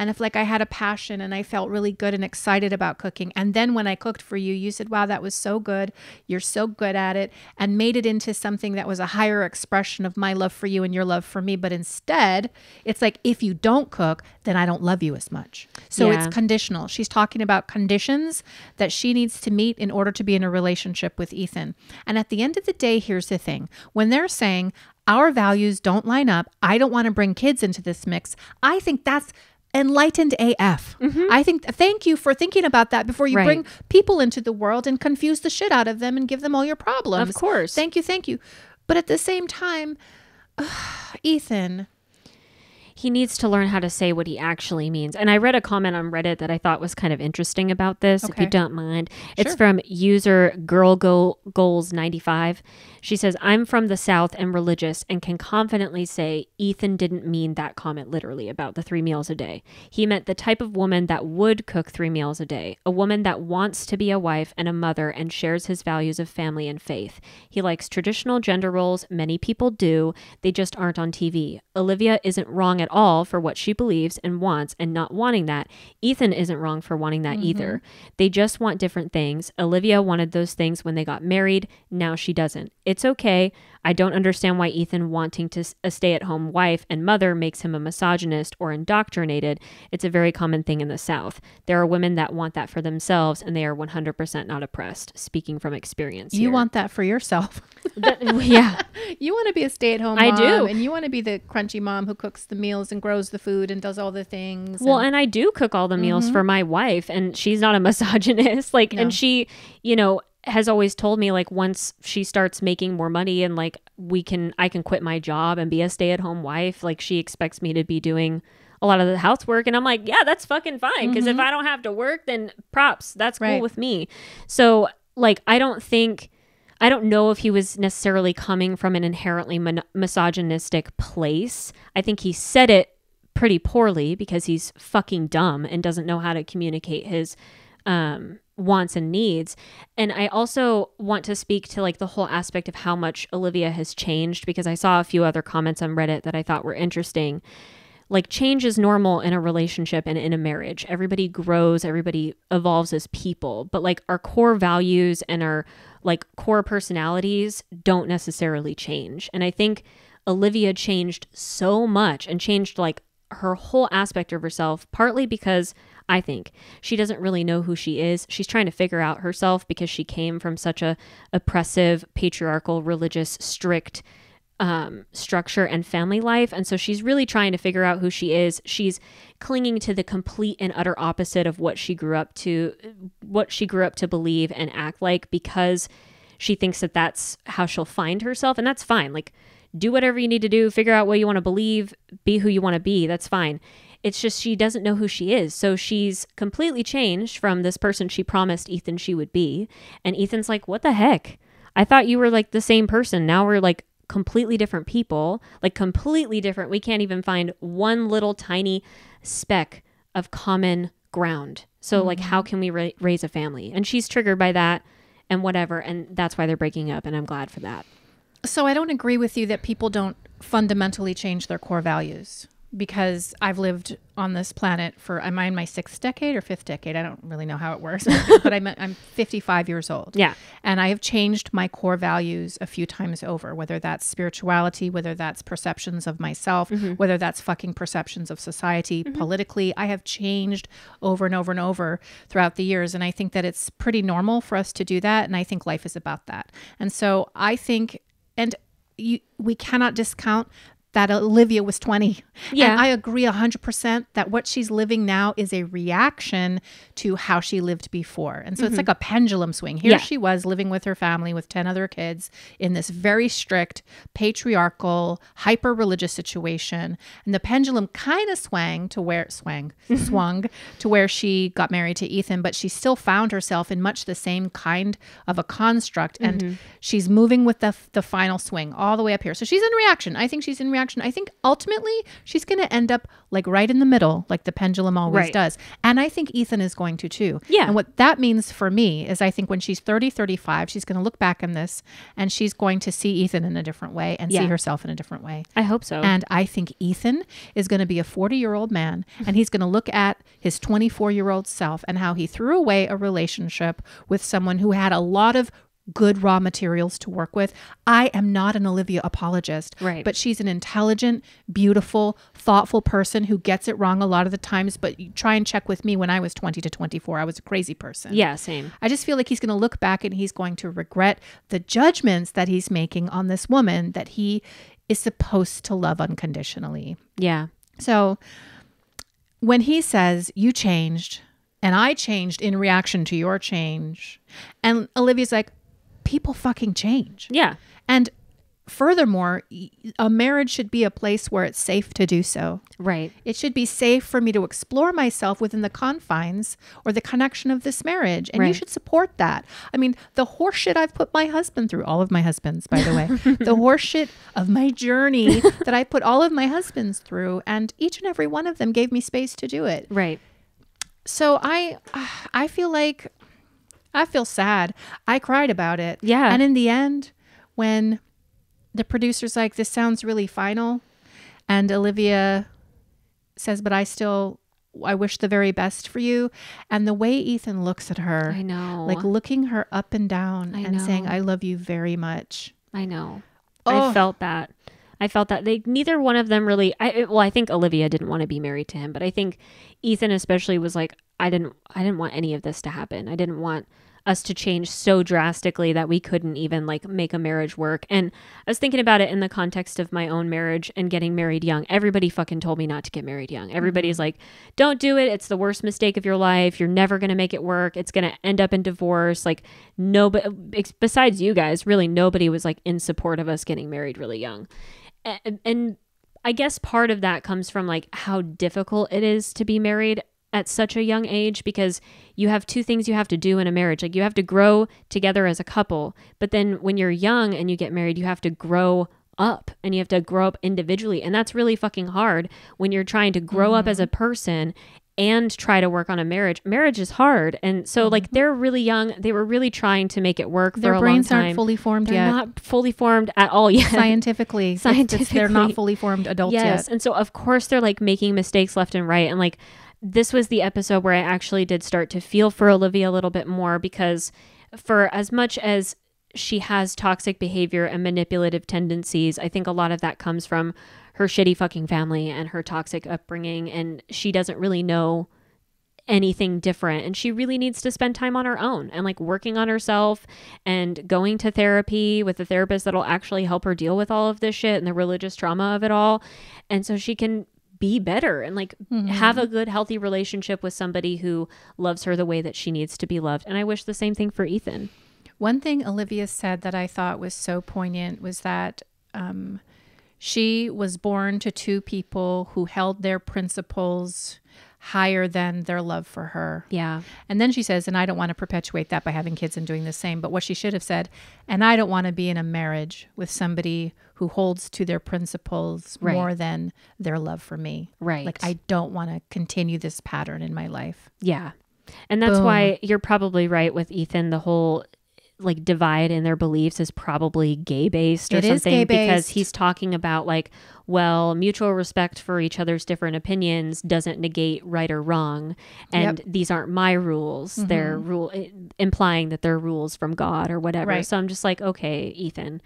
And if like I had a passion and I felt really good and excited about cooking and then when I cooked for you you said wow that was so good. You're so good at it and made it into something that was a higher expression of my love for you and your love for me but instead it's like if you don't cook then I don't love you as much. So Yeah. it's conditional. She's talking about conditions that she needs to meet in order to be in a relationship with Ethan. And at the end of the day, here's the thing when they're saying, our values don't line up, I don't want to bring kids into this mix, I think that's enlightened AF. Mm-hmm. I think thank you for thinking about that before you Right. bring people into the world and confuse the shit out of them and give them all your problems. Of course. Thank you, thank you. But at the same time, Ethan, he needs to learn how to say what he actually means. And I read a comment on Reddit that I thought was kind of interesting about this, if you don't mind. It's Sure. from user Girl Go- Goals 95. She says, I'm from the South and religious and can confidently say Ethan didn't mean that comment literally about the three meals a day. He meant the type of woman that would cook three meals a day, a woman that wants to be a wife and a mother and shares his values of family and faith. He likes traditional gender roles. Many people do. They just aren't on TV. Olivia isn't wrong at all for what she believes and wants and not wanting that. Ethan isn't wrong for wanting that mm-hmm. either. They just want different things. Olivia wanted those things when they got married. Now she doesn't. It's okay. I don't understand why Ethan wanting to a stay at home wife and mother makes him a misogynist or indoctrinated. It's a very common thing in the South. There are women that want that for themselves and they are 100% not oppressed. Speaking from experience. you here. want that for yourself. That- yeah. You want to be a stay-at-home I do. and you want to be the crunchy mom who cooks the meals and grows the food and does all the things. Well, and- and I do cook all the meals mm-hmm. for my wife, and she's not a misogynist. Like, No. and she, you know, has always told me like once she starts making more money and like we can, I can quit my job and be a stay at home wife. Like, she expects me to be doing a lot of the housework. And I'm like, yeah, that's fucking fine. Because if Mhm. I don't have to work, then props. That's cool Right. with me. So, like, I don't think. I don't know if he was necessarily coming from an inherently mon- misogynistic place. I think he said it pretty poorly because he's fucking dumb and doesn't know how to communicate his um, wants and needs. And I also want to speak to like the whole aspect of how much Olivia has changed because I saw a few other comments on Reddit that I thought were interesting. Like change is normal in a relationship and in a marriage. Everybody grows, everybody evolves as people, but like our core values and our like core personalities don't necessarily change. And I think Olivia changed so much and changed like her whole aspect of herself, partly because I think she doesn't really know who she is. She's trying to figure out herself because she came from such a oppressive, patriarchal, religious, strict um, structure and family life. And so she's really trying to figure out who she is. She's clinging to the complete and utter opposite of what she grew up to, what she grew up to believe and act like because she thinks that that's how she'll find herself. And that's fine. Like, do whatever you need to do, figure out what you want to believe, be who you want to be. That's fine. It's just she doesn't know who she is. So she's completely changed from this person she promised Ethan she would be. And Ethan's like, what the heck? I thought you were like the same person. Now we're like completely different people, like completely different. We can't even find one little tiny speck of common ground. So, like, how mm-hmm. can we ra- raise a family? And she's triggered by that and whatever. And that's why they're breaking up. And I'm glad for that. So I don't agree with you that people don't fundamentally change their core values because I've lived on this planet for am I in my sixth decade or fifth decade? I don't really know how it works, but I'm I'm 55 years old. Yeah. And I have changed my core values a few times over, whether that's spirituality, whether that's perceptions of myself, mm-hmm. whether that's fucking perceptions of society mm-hmm. politically. I have changed over and over and over throughout the years. And I think that it's pretty normal for us to do that. And I think life is about that. And so I think, and you, we cannot discount that Olivia was 20. Yeah. And I agree 100% that what she's living now is a reaction to how she lived before. And so it's mm-hmm. like a pendulum swing. Here Yeah. she was living with her family with 10 other kids in this very strict, patriarchal, hyper religious situation. And the pendulum kind of swung to where it swung swung to where she got married to Ethan, but she still found herself in much the same kind of a construct. And mm-hmm. she's moving with the, the final swing all the way up here. So she's in reaction. I think she's in reaction. I think ultimately she's going to end up like right in the middle, like the pendulum always Right. does. And I think Ethan is going to too. Yeah. And what that means for me is I think when she's 30, 35, she's going to look back on this and she's going to see Ethan in a different way and Yeah. see herself in a different way. I hope so. And I think Ethan is going to be a 40 year old man and he's going to look at his 24 year old self and how he threw away a relationship with someone who had a lot of good raw materials to work with. I am not an Olivia apologist, Right. but she's an intelligent, beautiful, thoughtful person who gets it wrong a lot of the times. But you try and check with me when I was 20 to 24. I was a crazy person. yeah, same. I just feel like he's going to look back and he's going to regret the judgments that he's making on this woman that he is supposed to love unconditionally. Yeah. So when he says, You changed, and I changed in reaction to your change, and Olivia's like, People fucking change. Yeah. And furthermore, a marriage should be a place where it's safe to do so. Right. It should be safe for me to explore myself within the confines or the connection of this marriage. And you should support that. I mean, the horseshit I've put my husband through, all of my husbands, by the way, the horseshit of my journey that I put all of my husbands through, and each and every one of them gave me space to do it. Right. So I I feel like I feel sad. I cried about it. Yeah. And in the end, when the producer's like, this sounds really final, and Olivia says, but I still I wish the very best for you. And the way Ethan looks at her, I know. like looking her up and down I and saying. I love you very much. I know. Oh. I felt that. I felt that they neither one of them really. I well, I think Olivia didn't want to be married to him, but I think Ethan especially was like, I didn't. I didn't want any of this to happen. I didn't want us to change so drastically that we couldn't even like make a marriage work. And I was thinking about it in the context of my own marriage and getting married young. Everybody fucking told me not to get married young. Everybody's mm-hmm. like, don't do it. It's the worst mistake of your life. You're never going to make it work. It's going to end up in divorce. Like nobody uh, besides you guys, really nobody was like in support of us getting married really young. And, and I guess part of that comes from like how difficult it is to be married at such a young age because you have two things you have to do in a marriage. Like you have to grow together as a couple, but then when you're young and you get married, you have to grow up and you have to grow up individually. And that's really fucking hard when you're trying to grow mm-hmm. up as a mm-hmm. person and try to work on a marriage. Marriage is hard. And so mm-hmm. like they're really young. They were really trying to make it work Their brains aren't fully formed they're yet. not fully formed at all yet. Scientifically. Scientifically. they're not fully formed adults yes. yet. And so of course they're like making mistakes left and right. And like this was the episode where I actually did start to feel for Olivia a little bit more because for as much as she has toxic behavior and manipulative tendencies, I think a lot of that comes from her shitty fucking family and her toxic upbringing and she doesn't really know anything different. And she really needs to spend time on her own and like working on herself and going to therapy with a therapist that'll actually help her deal with all of this shit and the religious trauma of it all. And so she can be better and like mm-hmm. have a good healthy relationship with somebody who loves her the way that she needs to be loved. And i wish the same thing for ethan. One thing olivia said that i thought was so poignant was that um, she was born to two people who held their principles higher than their love for her. Yeah. And then she says, and I don't want to perpetuate that by having kids and doing the same, but what she should have said, and I don't want to be in a marriage with somebody who holds to their principles right. more than their love for me. Right. Like I don't want to continue this pattern in my life. Yeah. And that's Boom. why you're probably right with Ethan. The whole like divide in their beliefs is probably gay based or it something because he's talking about like well mutual respect for each other's different opinions doesn't negate right or wrong and yep. these aren't my rules mm-hmm. they're rule implying that they're rules from god or whatever right. so i'm just like okay ethan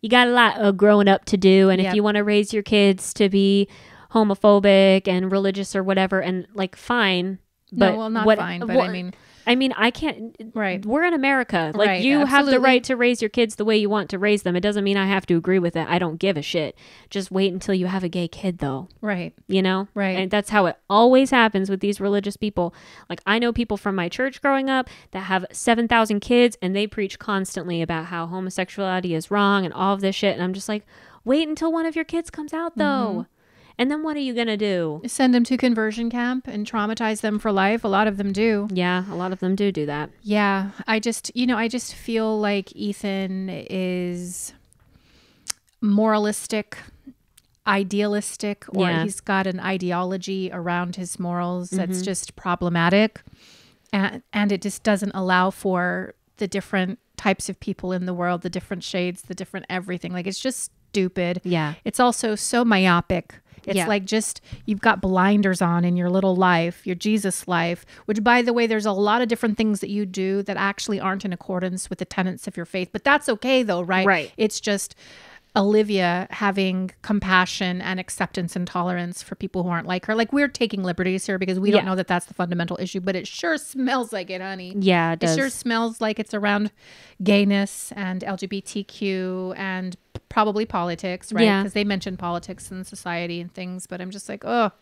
you got a lot of growing up to do and yep. if you want to raise your kids to be homophobic and religious or whatever and like fine but no, well not what, fine but i mean I mean, I can't. Right. We're in America. Like, right, you absolutely. have the right to raise your kids the way you want to raise them. It doesn't mean I have to agree with it. I don't give a shit. Just wait until you have a gay kid, though. Right. You know? Right. And that's how it always happens with these religious people. Like, I know people from my church growing up that have 7,000 kids and they preach constantly about how homosexuality is wrong and all of this shit. And I'm just like, wait until one of your kids comes out, though. Mm-hmm. And then what are you going to do? Send them to conversion camp and traumatize them for life. A lot of them do. Yeah, a lot of them do do that. Yeah. I just, you know, I just feel like Ethan is moralistic, idealistic, or yeah. he's got an ideology around his morals that's mm-hmm. just problematic. And, and it just doesn't allow for the different types of people in the world, the different shades, the different everything. Like it's just stupid. Yeah. It's also so myopic it's yeah. like just you've got blinders on in your little life, your Jesus life, which by the way, there's a lot of different things that you do that actually aren't in accordance with the tenets of your faith. But that's okay though, right? Right. It's just Olivia having compassion and acceptance and tolerance for people who aren't like her. Like we're taking liberties here because we don't know that that's the fundamental issue, but it sure smells like it, honey. Yeah, it, it sure smells like it's around gayness and LGBTQ and probably politics, right? Because yeah. they mention politics and society and things, but I'm just like, oh,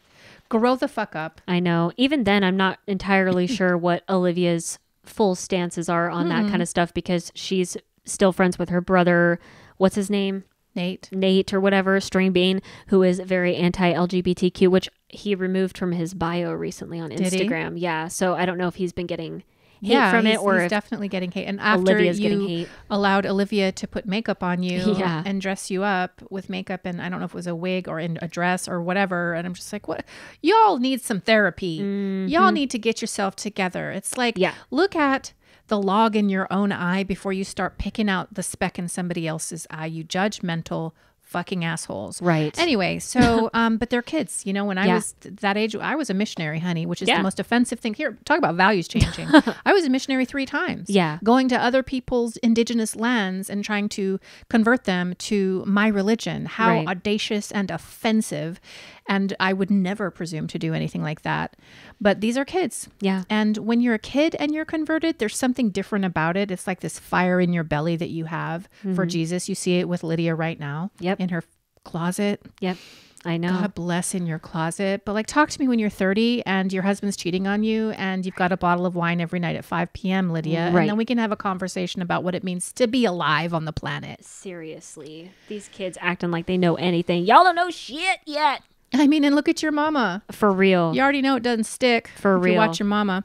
grow the fuck up. I know. Even then, I'm not entirely sure what Olivia's full stances are on mm-hmm. that kind of stuff because she's still friends with her brother. What's his name? Nate. Nate or whatever, String Bean, who is very anti LGBTQ, which he removed from his bio recently on Instagram. Yeah. So I don't know if he's been getting hate yeah, from it or he's definitely getting hate. And after Olivia's you allowed Olivia to put makeup on you yeah. and dress you up with makeup and I don't know if it was a wig or in a dress or whatever. And I'm just like, what? Y'all need some therapy. Mm-hmm. Y'all need to get yourself together. It's like, yeah. look at the log in your own eye before you start picking out the speck in somebody else's eye. You judgmental fucking assholes. Right. Anyway, so um, but they're kids. You know, when I yeah. was that age, I was a missionary, honey, which is yeah. the most offensive thing. Here, talk about values changing. I was a missionary three times. Yeah. Going to other people's indigenous lands and trying to convert them to my religion. How right. audacious and offensive. And I would never presume to do anything like that. But these are kids. Yeah. And when you're a kid and you're converted, there's something different about it. It's like this fire in your belly that you have mm-hmm. for Jesus. You see it with Lydia right now. Yep. In her closet. Yep. I know. God bless in your closet. But like, talk to me when you're 30 and your husband's cheating on you and you've got a bottle of wine every night at 5 p.m., Lydia. Right. And then we can have a conversation about what it means to be alive on the planet. Seriously, these kids acting like they know anything. Y'all don't know shit yet. I mean, and look at your mama. For real. You already know it doesn't stick. For if You real. watch your mama.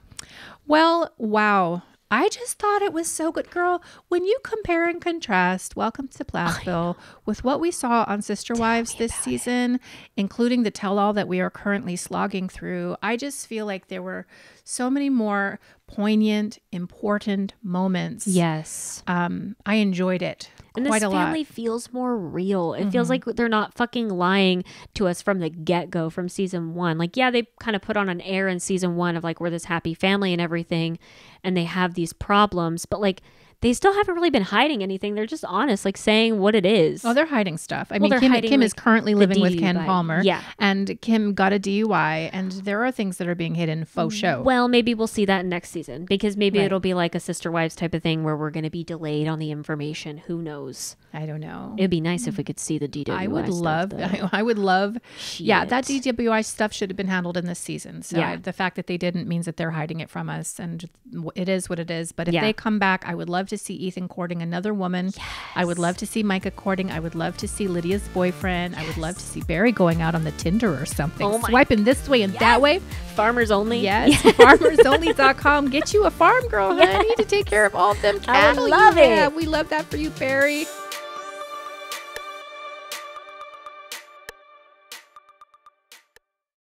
Well, wow. I just thought it was so good, girl. When you compare and contrast Welcome to Plathville with what we saw on Sister Wives this season, including the tell all that we are currently slogging through, I just feel like there were so many more poignant, important moments. Yes. Um, I enjoyed it And quite this a family lot. Mm-hmm. feels more real. It feels like they're not fucking lying to us from the get go from season one. Like, yeah, they kind of put on an air in season one of like we're this happy family and everything, and they have these problems, but like they still haven't really been hiding anything. They're just honest, like saying what it is. Oh, they're hiding stuff. I Well, mean, Kim, hiding, Kim is currently living with Ken Palmer. Yeah. And Kim got a DUI, and there are things that are being hidden faux mm, show. Well, maybe we'll see that next season because maybe Right. it'll be like a sister wives type of thing where we're going to be delayed on the information. Who knows? I don't know. It'd be nice if we could see the DWI. I would love. I, I would love, yeah, that DWI stuff should have been handled in this season. So Yeah. I, the fact that they didn't means that they're hiding it from us, and it is what it is. But if Yeah. they come back, I would love to see Ethan courting another woman. I would love to see Micah courting. I would love to see Lydia's boyfriend. I would love to see Barry going out on the Tinder or something, Oh swiping this way and that way. Farmers only. Yes, farmersonly.com. Get you a farm girl, honey, to take care of all of them I cattle. would love it. We love that for you, Barry.